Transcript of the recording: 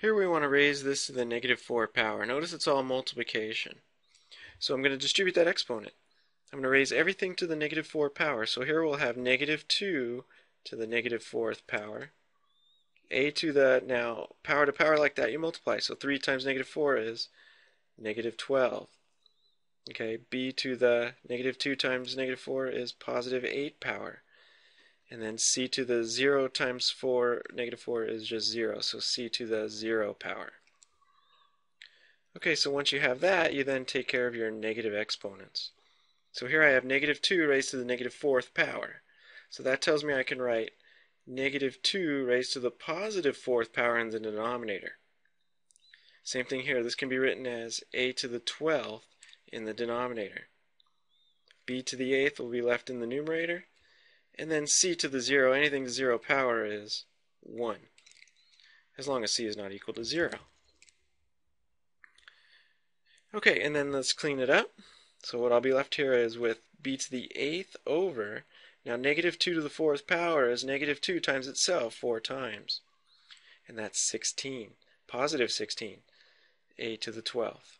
Here we want to raise this to the negative 4 power. Notice it's all multiplication. So I'm going to distribute that exponent. I'm going to raise everything to the negative 4 power. So here we'll have negative 2 to the negative 4th power. a to the, now power to power like that you multiply. So 3 times negative 4 is negative 12. Okay, b to the negative 2 times negative 4 is positive 8 power. And then c to the 0 times 4, negative 4 is just 0. So c to the 0 power. Okay, so once you have that, you then take care of your negative exponents. So here I have negative 2 raised to the negative 4th power. So that tells me I can write negative 2 raised to the positive 4th power in the denominator. Same thing here. This can be written as a to the 12th in the denominator. b to the 8th will be left in the numerator. And then c to the 0, anything to 0 power is 1, as long as c is not equal to 0. Okay, and then let's clean it up. So what I'll be left here is with b to the 8th over, now negative 2 to the 4th power is negative 2 times itself 4 times. And that's 16, positive 16, a to the 12th.